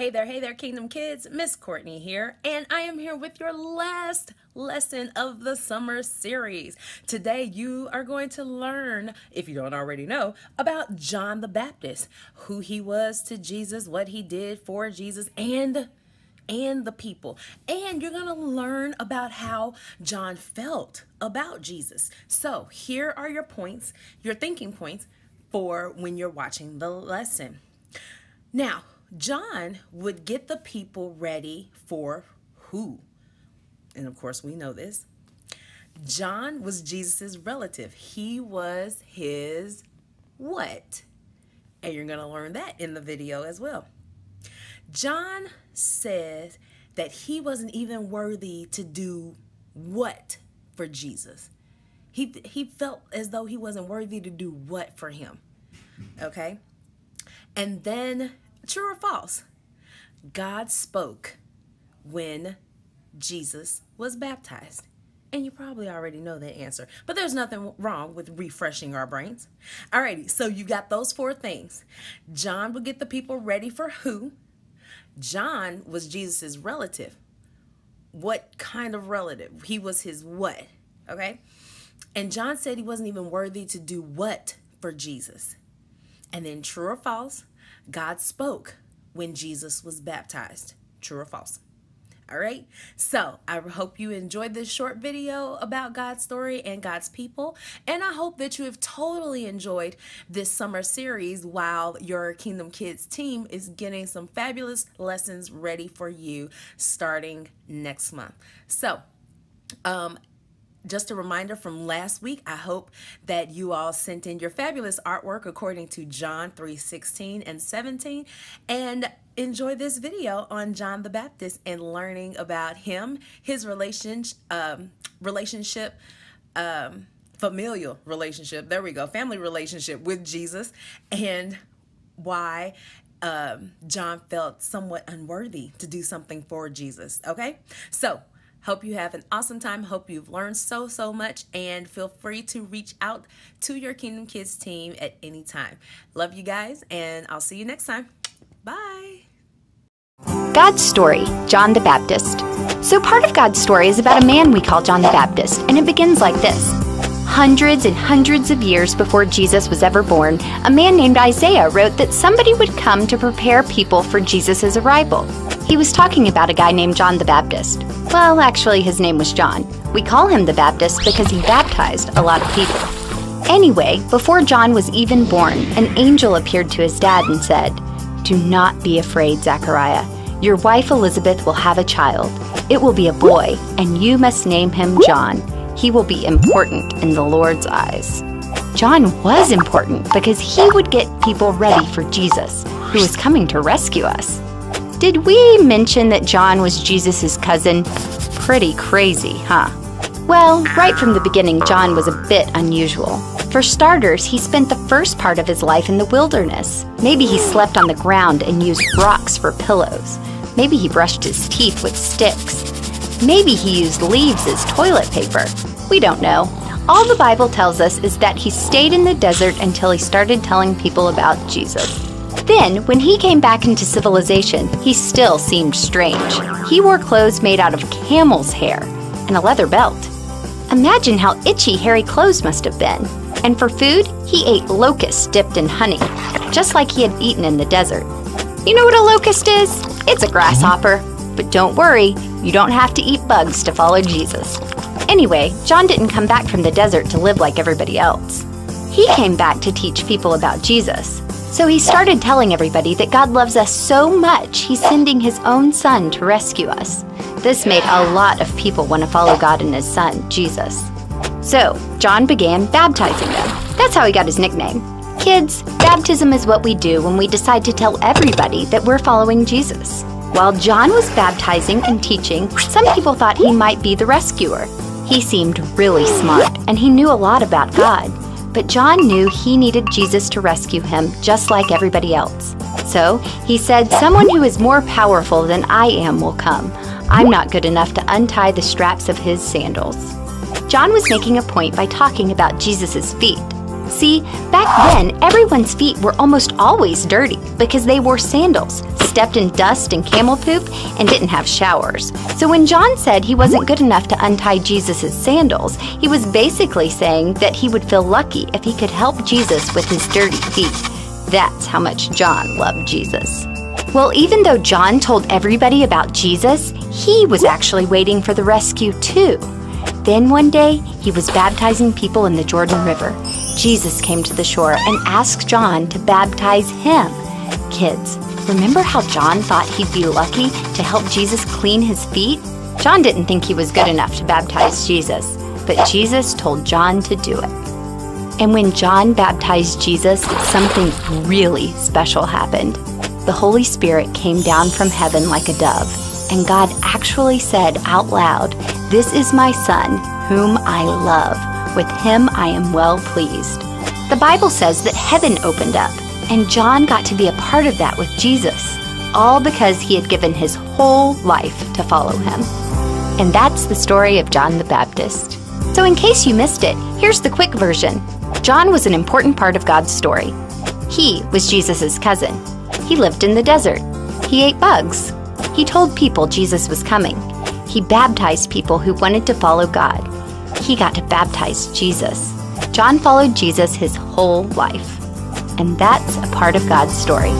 Hey there, hey there, Kingdom Kids. Miss Courtney here, and I am here with your last lesson of the summer series. Today, you are going to learn, if you don't already know, about John the Baptist, who he was to Jesus, what he did for Jesus, and and the people. And you're going to learn about how John felt about Jesus. So, here are your points, your thinking points for when you're watching the lesson. Now, John would get the people ready for who? And of course, we know this. John was Jesus's relative. He was his what? And you're going to learn that in the video as well. John says that he wasn't even worthy to do what for Jesus. He, he felt as though he wasn't worthy to do what for him. Okay? And then True or false? God spoke when Jesus was baptized. And you probably already know that answer. But there's nothing wrong with refreshing our brains. Alrighty, so you got those four things. John would get the people ready for who? John was Jesus's relative. What kind of relative? He was his what? Okay? And John said he wasn't even worthy to do what for Jesus. And then true or false? God spoke when Jesus was baptized. True or false? All right. So I hope you enjoyed this short video about God's story and God's people. And I hope that you have totally enjoyed this summer series while your Kingdom Kids team is getting some fabulous lessons ready for you starting next month. So, um, just a reminder from last week, I hope that you all sent in your fabulous artwork according to John 3 16 and 17. And enjoy this video on John the Baptist and learning about him, his relation, um, relationship, um, familial relationship. There we go, family relationship with Jesus, and why um, John felt somewhat unworthy to do something for Jesus. Okay, so Hope you have an awesome time. Hope you've learned so, so much. And feel free to reach out to your Kingdom Kids team at any time. Love you guys, and I'll see you next time. Bye. God's story, John the Baptist. So, part of God's story is about a man we call John the Baptist, and it begins like this. Hundreds and hundreds of years before Jesus was ever born, a man named Isaiah wrote that somebody would come to prepare people for Jesus' arrival. He was talking about a guy named John the Baptist. Well, actually, his name was John. We call him the Baptist because he baptized a lot of people. Anyway, before John was even born, an angel appeared to his dad and said, Do not be afraid, Zechariah. Your wife Elizabeth will have a child. It will be a boy, and you must name him John. He will be important in the Lord's eyes. John was important because he would get people ready for Jesus, who was coming to rescue us. Did we mention that John was Jesus' cousin? Pretty crazy, huh? Well, right from the beginning, John was a bit unusual. For starters, he spent the first part of his life in the wilderness. Maybe he slept on the ground and used rocks for pillows. Maybe he brushed his teeth with sticks. Maybe he used leaves as toilet paper. We don't know. All the Bible tells us is that he stayed in the desert until he started telling people about Jesus. Then, when he came back into civilization, he still seemed strange. He wore clothes made out of camel's hair and a leather belt. Imagine how itchy hairy clothes must have been. And for food, he ate locusts dipped in honey, just like he had eaten in the desert. You know what a locust is? It's a grasshopper. But don't worry, you don't have to eat bugs to follow Jesus. Anyway, John didn't come back from the desert to live like everybody else. He came back to teach people about Jesus. So he started telling everybody that God loves us so much, he's sending his own son to rescue us. This made a lot of people want to follow God and his son, Jesus. So, John began baptizing them. That's how he got his nickname. Kids, baptism is what we do when we decide to tell everybody that we're following Jesus. While John was baptizing and teaching, some people thought he might be the rescuer. He seemed really smart and he knew a lot about God. But John knew he needed Jesus to rescue him just like everybody else. So he said, Someone who is more powerful than I am will come. I'm not good enough to untie the straps of his sandals. John was making a point by talking about Jesus' feet. See, back then, everyone's feet were almost always dirty because they wore sandals, stepped in dust and camel poop, and didn't have showers. So when John said he wasn't good enough to untie Jesus' sandals, he was basically saying that he would feel lucky if he could help Jesus with his dirty feet. That's how much John loved Jesus. Well, even though John told everybody about Jesus, he was actually waiting for the rescue too. Then one day, he was baptizing people in the Jordan River. Jesus came to the shore and asked John to baptize him. Kids, remember how John thought he'd be lucky to help Jesus clean his feet? John didn't think he was good enough to baptize Jesus, but Jesus told John to do it. And when John baptized Jesus, something really special happened. The Holy Spirit came down from heaven like a dove, and God actually said out loud, This is my Son, whom I love. With him I am well pleased. The Bible says that heaven opened up, and John got to be a part of that with Jesus, all because he had given his whole life to follow him. And that's the story of John the Baptist. So, in case you missed it, here's the quick version John was an important part of God's story. He was Jesus' cousin. He lived in the desert. He ate bugs. He told people Jesus was coming. He baptized people who wanted to follow God. He got to baptize Jesus. John followed Jesus his whole life. And that's a part of God's story.